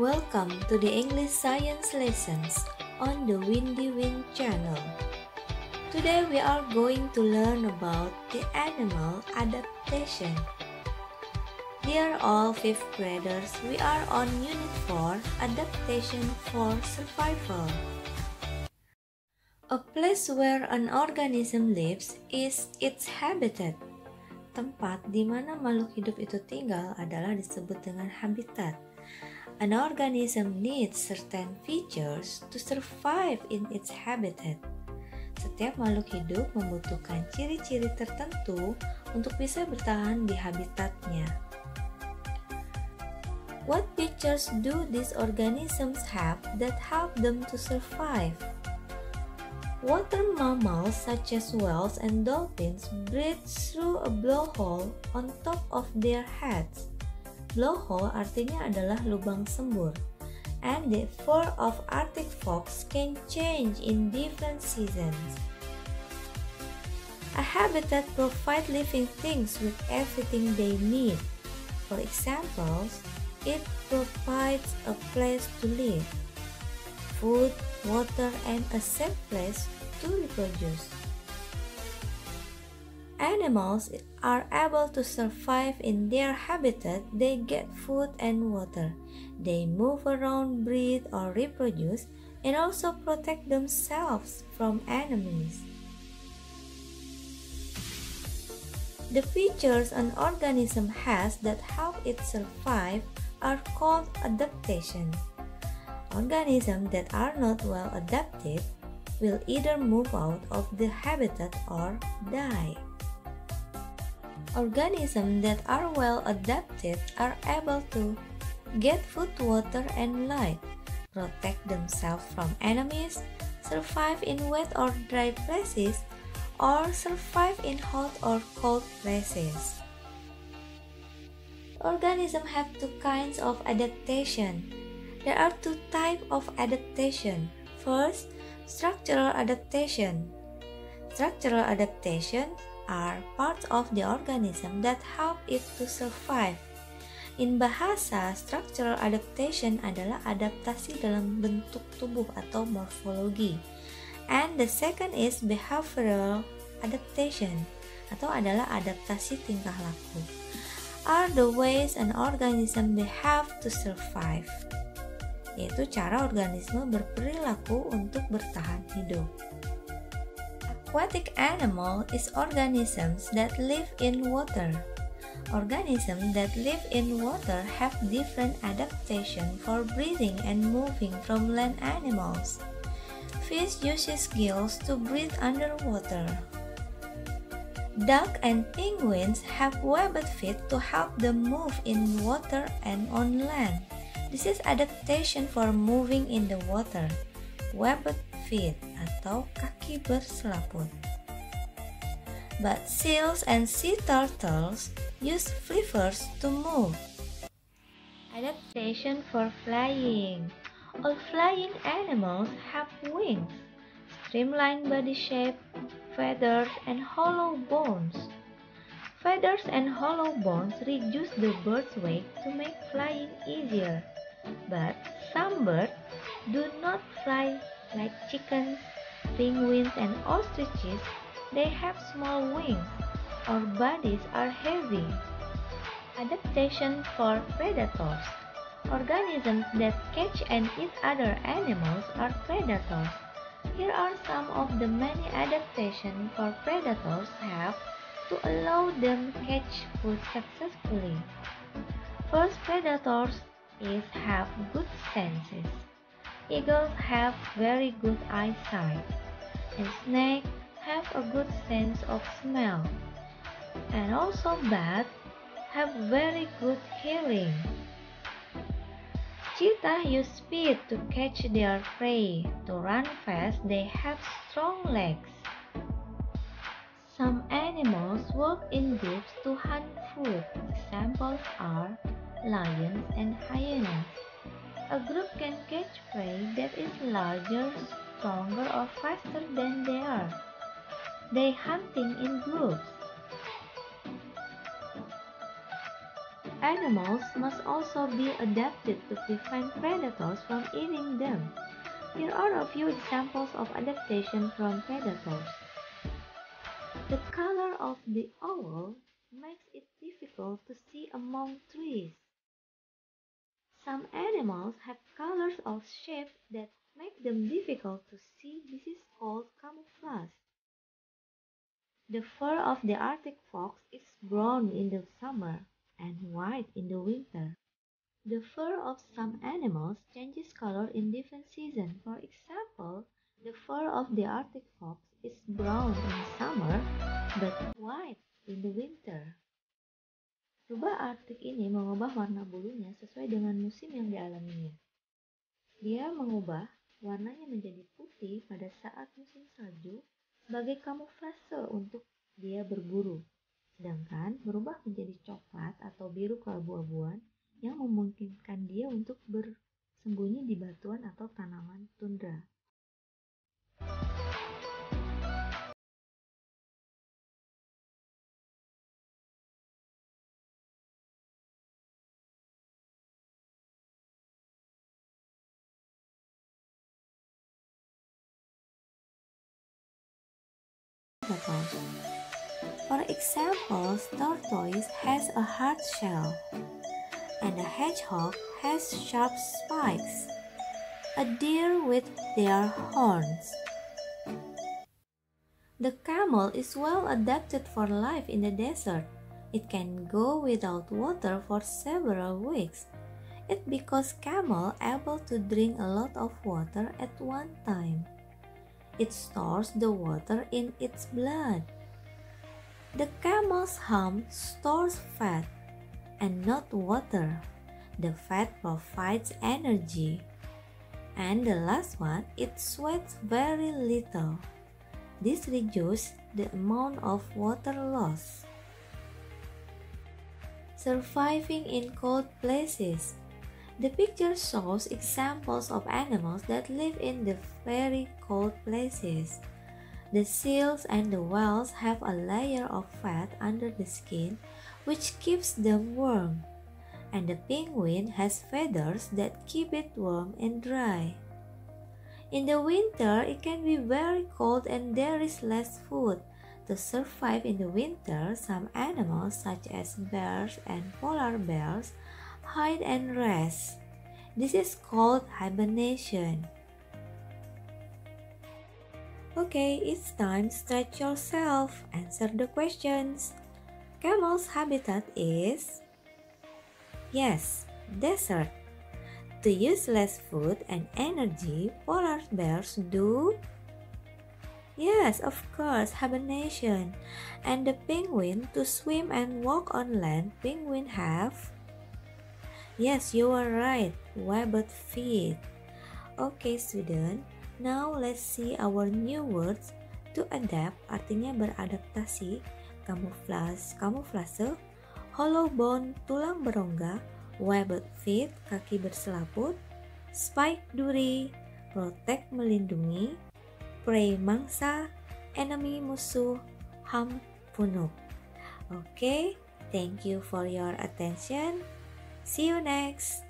Welcome to the English Science lessons on the Windy Wing channel. Today we are going to learn about the animal adaptation. Dear all fifth graders, we are on Unit 4 Adaptation for Survival. A place where an organism lives is its habitat. Tempat di mana makhluk hidup itu tinggal adalah disebut dengan habitat. An organism needs certain features to survive in its habitat. Setiap makhluk hidup membutuhkan ciri-ciri tertentu untuk bisa bertahan di habitatnya. What features do these organisms have that help them to survive? Water mammals such as whales and dolphins breathe through a blowhole on top of their heads. Blowhole artinya adalah lubang sembur. And the fur of Arctic fox can change in different seasons. A habitat provides living things with everything they need. For example, it provides a place to live food, water, and a safe place to reproduce. Animals are able to survive in their habitat, they get food and water. They move around, breathe, or reproduce, and also protect themselves from enemies. The features an organism has that help it survive are called adaptation. Organisms that are not well adapted will either move out of the habitat or die. Organisms that are well adapted are able to get food, water, and light, protect themselves from enemies, survive in wet or dry places, or survive in hot or cold places. Organisms have two kinds of adaptation there are two types of adaptation. First, structural adaptation. Structural adaptation are parts of the organism that help it to survive. In bahasa, structural adaptation adalah adaptasi dalam bentuk tubuh atau morfologi. And the second is behavioral adaptation atau adalah adaptasi tingkah laku. Are the ways an organism behave to survive yaitu cara organisme berperilaku untuk bertahan hidup. Aquatic animal is organisms that live in water. Organisms that live in water have different adaptation for breathing and moving from land animals. Fish uses gills to breathe underwater. Duck and penguins have webbed feet to help them move in water and on land. This is adaptation for moving in the water. Webbed feet atau kaki berselaput. But seals and sea turtles use flippers to move. Adaptation for flying. All flying animals have wings, streamlined body shape, feathers, and hollow bones. Feathers and hollow bones reduce the bird's weight to make flying easier. But some birds do not fly like chickens, penguins, and ostriches. They have small wings. Our bodies are heavy. Adaptation for predators. Organisms that catch and eat other animals are predators. Here are some of the many adaptations for predators have to allow them catch food successfully. First, predators is have good senses. Eagles have very good eyesight, and snakes have a good sense of smell. And also bats have very good hearing. Cheetah use speed to catch their prey. To run fast, they have strong legs. Some animals work in groups to hunt food. Examples are lions, and hyenas. A group can catch prey that is larger, stronger, or faster than they are. They hunting in groups. Animals must also be adapted to prevent predators from eating them. Here are a few examples of adaptation from predators. The color of the owl makes it difficult to see among trees. Some animals have colors or shapes that make them difficult to see. This is called camouflage. The fur of the Arctic fox is brown in the summer and white in the winter. The fur of some animals changes color in different seasons. For example, the fur of the Arctic fox is brown in summer but white in the winter. Rubah Arctic ini mengubah warna bulunya sesuai dengan musim yang dialaminya. Dia mengubah warnanya menjadi putih pada saat musim salju sebagai kamuflase untuk dia berburu, sedangkan berubah menjadi coklat atau biru keabu-abuan yang memungkinkan dia untuk bersembunyi di batuan atau tanaman tundra. For example, tortoise has a hard shell, and a hedgehog has sharp spikes, a deer with their horns. The camel is well adapted for life in the desert. It can go without water for several weeks. It because camel able to drink a lot of water at one time. It stores the water in its blood. The camel's hump stores fat and not water. The fat provides energy. And the last one, it sweats very little. This reduces the amount of water loss. Surviving in cold places. The picture shows examples of animals that live in the very cold places. The seals and the whales have a layer of fat under the skin which keeps them warm, and the penguin has feathers that keep it warm and dry. In the winter, it can be very cold and there is less food. To survive in the winter, some animals such as bears and polar bears hide and rest. This is called hibernation. Okay, it's time stretch yourself. Answer the questions. Camel's habitat is Yes, desert. To use less food and energy, polar bears do Yes, of course, hibernation. And the penguin to swim and walk on land, penguin have Yes, you are right. Webbed feet. Okay, student. Now let's see our new words to adapt artinya beradaptasi, camouflage, kamuflase, hollow bone, tulang berongga, webbed feet, kaki berselaput, spike duri, protect melindungi, prey mangsa, enemy musuh, harm punuk. Okay, thank you for your attention. See you next!